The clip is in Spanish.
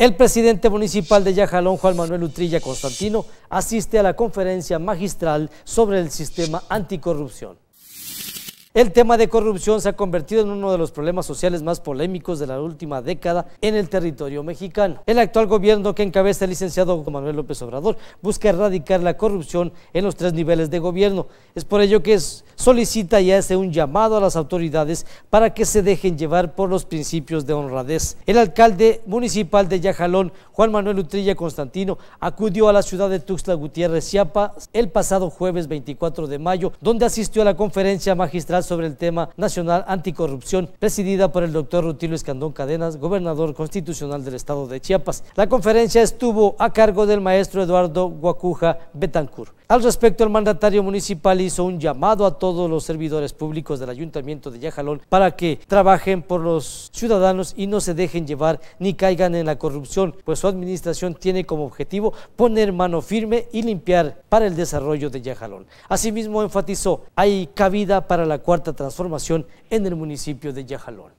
El presidente municipal de Yajalón, Juan Manuel Utrilla Constantino, asiste a la conferencia magistral sobre el sistema anticorrupción. El tema de corrupción se ha convertido en uno de los problemas sociales más polémicos de la última década en el territorio mexicano. El actual gobierno que encabeza el licenciado Manuel López Obrador busca erradicar la corrupción en los tres niveles de gobierno. Es por ello que solicita y hace un llamado a las autoridades para que se dejen llevar por los principios de honradez. El alcalde municipal de Yajalón, Juan Manuel Utrilla Constantino, acudió a la ciudad de Tuxtla Gutiérrez, Chiapas, el pasado jueves 24 de mayo, donde asistió a la conferencia magistral sobre el tema nacional anticorrupción, presidida por el doctor Rutilio Escandón Cadenas, gobernador constitucional del estado de Chiapas. La conferencia estuvo a cargo del maestro Eduardo Guacuja Betancur. Al respecto, el mandatario municipal hizo un llamado a todos los servidores públicos del ayuntamiento de Yajalón para que trabajen por los ciudadanos y no se dejen llevar ni caigan en la corrupción, pues su administración tiene como objetivo poner mano firme y limpiar para el desarrollo de Yajalón. Asimismo, enfatizó, hay cabida para la cuarta transformación en el municipio de Yajalón.